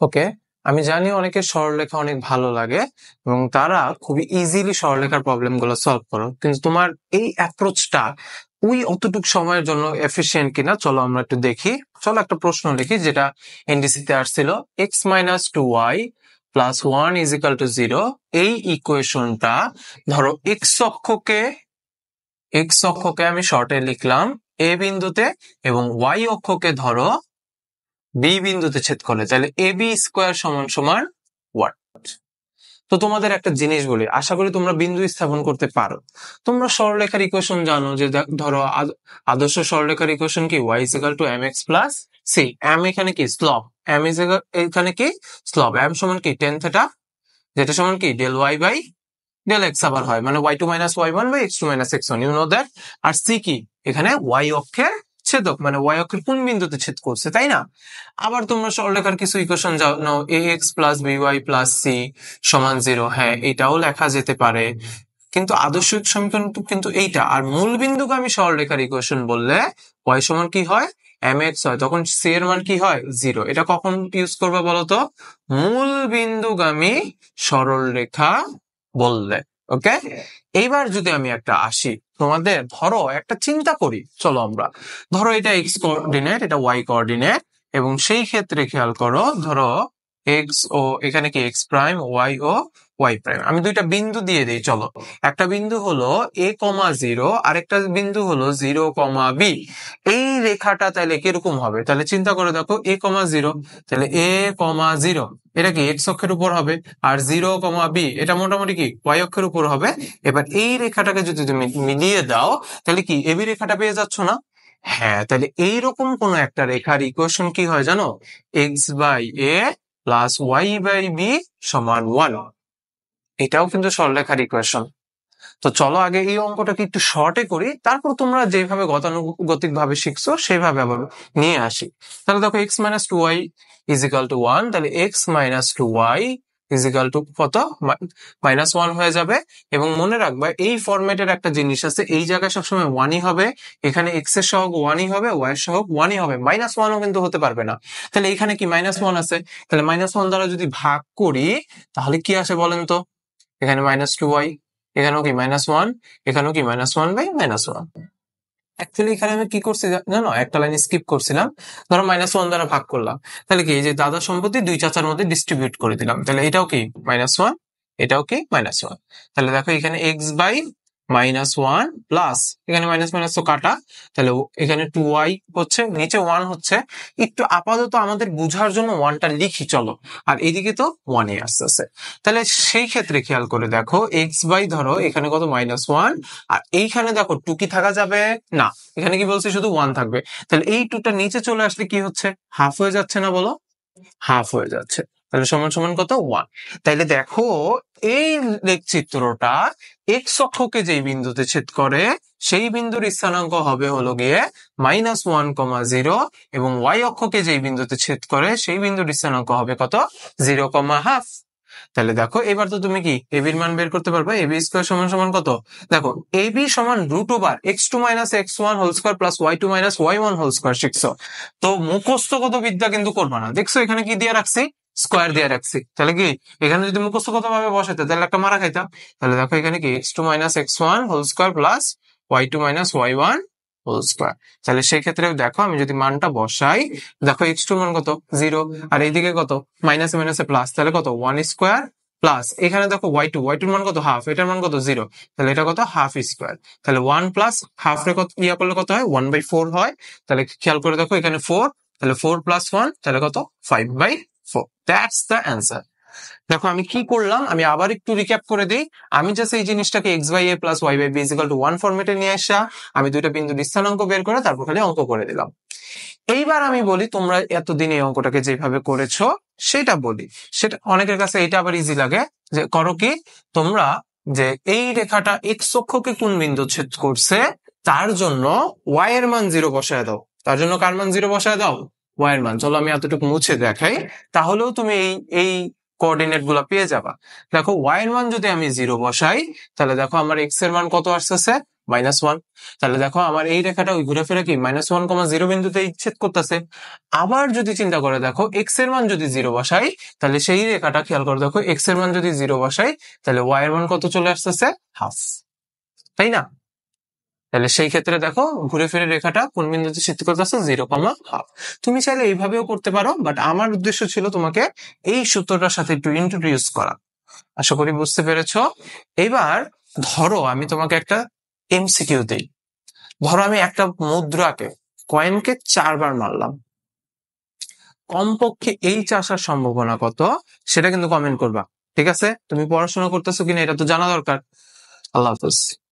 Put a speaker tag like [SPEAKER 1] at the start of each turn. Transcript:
[SPEAKER 1] ওকে? আমি জানি অনেকের সরলরেখা অনেক ভালো লাগে এবং তারা খুবই ইজিলি সরলরেখার প্রবলেমগুলো সলভ করো। কিন্তু তোমার এই অ্যাপ্রোচটা ওই অতটুক সময়ের জন্য এফিসিয়েন্ট কিনা চলো আমরা একটু দেখি। চলো একটা প্রশ্ন লিখি যেটা এনডিসিতে আসছিল। X minus two Y plus one equal to zero এই ইকুয়েশনটা ধরো এক্স অক্ষকে এক্স অক্ষকে আমি শর্টে লিখলাম। এ বিন্দুতে এবং ওয়াই অক্ষকে ধরো বি বিন্দুতে ছেদ করে তাহলে এ বি স্কোয়ার সমান সমান ওয়াট তো তোমাদের একটা জিনিস বলি, আশা করি তোমরা বিন্দু স্থাপন করতে পারো। তোমরা সরলরেখার ইকুয়েশন জানো যে ধরো আদ- আদর্শ সরলরেখার ইকুয়েশন কি? Y equal to M X plus C M এখানে কি? স্লব এম ইজ এখানে কি? স্লব এম সমান কি? টেন থেটা যেটা সমান কি? Del Y by del X আবার হয়। মানে Y two minus Y one by X two minus X one you know that R C কি? এখানে ওয়াই অক্ষের ছেদক মানে ওয়াই অক্ষের কোন বিন্দুতে ছেদ করছে তাই না? আবার তোমরা সরলরেখার কিছু ইকুয়েশন জানো a x plus b y plus c সমান জিরো হ্যাঁ এটাও লেখা যেতে পারে। কিন্তু আদর্শ সমীকরণ কিন্তু এইটা আর মূল বিন্দুগামী সরলরেখার ইকুয়েশন বললে ওয়াই সমান কি হয়? এম এক্স হয় তখন সি এর মান কি হয়? জিরো এটা কখন ইউজ করবে বলতো? মূল বিন্দুগামী সরলরেখা বললে ওকে এইবার যদি আমি একটা আসি তোমাদের ধরো একটা চিন্তা করি, চলো আমরা। ধরো এটা এক্স কোঅর্ডিনেট এটা ওয়াই কোঅর্ডিনেট এবং সেই ক্ষেত্রে খেয়াল করো, ধরো এক্স ও, এখানে কি এক্স প্রাইম ওয়াই ও ওয়াই প্রাইম আমি দুইটা বিন্দু দিয়ে দিই, চলো। একটা বিন্দু হলো এ কমা জিরো আরেকটা বিন্দু হলো জিরো কমা বি এই রেখাটা তাহলে কীরকম হবে? তাহলে চিন্তা করে দেখো এ কমা জিরো তাহলে এ কমা জিরো এটা কি এক্স অক্ষের উপর হবে? আর জিরো কমা বি এটা মোটামুটি কি ওয়াই অক্ষের উপর হবে? এবার এই রেখাটাকে যদি তুমি মিলিয়ে দাও, তাহলে কি এবি রেখাটা পেয়ে যাচ্ছ না? হ্যাঁ তাহলে এইরকম কোন একটা রেখার ইকুয়েশন কি হয় জানো? X by a plus y by b সমান ওয়ান এটাও কিন্তু সরলরেখার ইকুয়েশন তো চলো আগে এই অঙ্কটাকে একটু শর্টে করি, তারপর তোমরা যেভাবে গতানুগতিক ভাবে শিখছো, সেভাবে আবার নিয়ে আসি। তাহলে দেখো x minus two y is equal to one তাহলে x minus two y is equal to কত? মাইনাস ওয়ান হয়ে যাবে। এবং মনে রাখবা, এই ফরম্যাটের একটা জিনিস আছে, এই জায়গায় সবসময় ওয়ানই হবে, এখানে এক্সের সহগ ওয়ানই হবে ওয়াই এর সহগ ওয়ানই হবে। মাইনাস ওয়ানও কিন্তু হতে পারবে না। তাহলে এখানে কি মাইনাস ওয়ান আছে? তাহলে মাইনাস ওয়ান দ্বারা যদি ভাগ করি, তাহলে কি আসে বলেন তো? এখানে মাইনাস টু ওয়াই এখানেও কি মাইনাস ওয়ান এখানেও কি minus one by minus one actually এখানে আমি কি করছি জানো একটা লাইন স্কিপ করছিলাম। ধরো মাইনাস ওয়ান দ্বারা ভাগ করলাম। তাহলে কি, এই যে দাদা সম্পত্তি দুই চাচার মধ্যে ডিস্ট্রিবিউট করে দিলাম। তাহলে এটাও কি মাইনাস ওয়ান এটাও কি মাইনাস ওয়ান তাহলে দেখো এখানে x by minus one plus এখানে মাইনাস মাইনাস তো কাটা, তাহলে এখানে টু ওয়াই হচ্ছে, নিচে ওয়ান হচ্ছে। একটু আপাতত আমাদের বুঝার জন্য ওয়ানটা লিখি, চলো। আর এদিকে তো ওয়ানে আসতেছে। তাহলে সেই ক্ষেত্রে খেয়াল করে দেখো এক্স বাই ধরো, এখানে কত? মাইনাস ওয়ান আর এইখানে দেখো টু কি থাকা যাবে? না। এখানে কি বলছে? শুধু ওয়ান থাকবে। তাহলে এই টুটা নিচে চলে আসলে কি হচ্ছে? হাফ হয়ে যাচ্ছে না বলো? হাফ হয়ে যাচ্ছে। তাহলে সমান সমান কত? ওয়ান তাইলে দেখো, এই লেখচিত্রটা এক্স অক্ষকে যেই বিন্দুতে ছেদ করে, সেই বিন্দুর স্থানাঙ্ক হবে হলো গিয়ে মাইনাস ওয়ান কমা জিরো এবং ওয়াই অক্ষকে যেই বিন্দুতে ছেদ করে, সেই বিন্দুর স্থানাঙ্ক হবে কত? জিরো কমা হাফ তাহলে দেখো, এবার তো তুমি কি এবির মান বের করতে পারবে? এবি স্কোয়ার সমান সমান কত? দেখো এবি সমান root over x two minus x one whole square plus y two minus y one whole square শিখছো তো মুখস্থগত বিদ্যা কিন্তু করবা না। দেখছ এখানে কি দিয়ে রাখছি? স্কোয়ার দিয়ে রাখছি। তাহলে কি? এখানে যদি মুখস্থগত ভাবে বসাইতে, তাহলে একটা মারা খাইতাম। তাহলে দেখো এখানে কি? X two minus x one whole square plus y two minus y one whole square তাহলে সেই ক্ষেত্রে দেখো, আমি যদি মানটা বসাই, দেখো এক্স টু মান কত? জিরো আর এইদিকে কত? মাইনাস মাইনাসে প্লাস তাহলে কত? ওয়ান স্কোয়ার প্লাস এখানে দেখো ওয়াই টু ওয়াই টুর মান কত? হাফ এটার মান কত? জিরো তাহলে এটা কত? হাফ স্কোয়ার তাহলে ওয়ান প্লাস হাফ রে কত? ইয়া করলে কত হয়? ওয়ান বাই ফোর হয়। তাহলে খেয়াল করে দেখো এখানে ফোর তাহলে ফোর প্লাস ওয়ান তাহলে কত? Five by that's the answer দেখো, আমি কি করলাম? আমি আবার একটু রিক্যাপ করে দিই। আমি জাস্ট এই জিনিসটাকে x by a plus y by b is equal to one ফর্মেটে নিয়ে আসা। আমি দুইটা বিন্দুর স্থানাঙ্ক বের করে, তারপর খালি অঙ্ক করে দিলাম। এইবার আমি বলি, তোমরা এতদিন এই অঙ্কটাকে যেভাবে করেছ, সেটা বলি। সেটা অনেকের কাছে এটা আবার ইজি লাগে যে, করো কি? তোমরা যে এই রেখাটা এক্স অক্ষকে কোন বিন্দু ছেদ করছে, তার জন্য ওয়াই এর মান জিরো বসায় দাও। তার জন্য কার মান জিরো বসায় দাও? ওয়াই এর মান চলো আমি এতটুকু মুছে দেখাই, তাহলেও তুমি এই এই কোঅর্ডিনেটগুলা পেয়ে যাবা। দেখো ওয়াই এর মান যদি আমি জিরো বসাই, তাহলে দেখো আমার এক্সের মান কত আসতেছে? মাইনাস ওয়ান তাহলে দেখো আমার এই রেখাটা ওই ঘুরে ফিরে কি? মাইনাস ওয়ান কমা জিরো বিন্দুতে ইচ্ছেদ করতেছে। আবার যদি চিন্তা করে দেখো এক্সের মান যদি জিরো বসাই, তাহলে সেই রেখাটা খেয়াল করে দেখো এক্সের মান যদি জিরো বসাই, তাহলে ওয়াই এর মান কত চলে আসতেছে? হাফ তাই না? তাহলে সেই ক্ষেত্রে দেখো, ঘুরে ফিরে রেখাটা কোন বিন্দুতে ছেদ করতেছে জিরো কমা হাফ তুমি চাইলে এইভাবেও করতে পারো বাট আমার উদ্দেশ্য ছিল তোমাকে এই সূত্রটার সাথে একটু ইন্ট্রোডিউস করা। আশা করি বুঝতে পেরেছ? এবার ধরো, আমি তোমাকে একটা এমসিকিউ দিই। ধরো, আমি একটা মুদ্রাকে কয়েনকে চারবার মারলাম। কমপক্ষে এইচ আসার সম্ভাবনা কত? সেটা কিন্তু কমেন্ট করবা। ঠিক আছে? তুমি পড়াশোনা করতেছো কিনা, এটা তো জানা দরকার। আল্লাহ হাফেজ।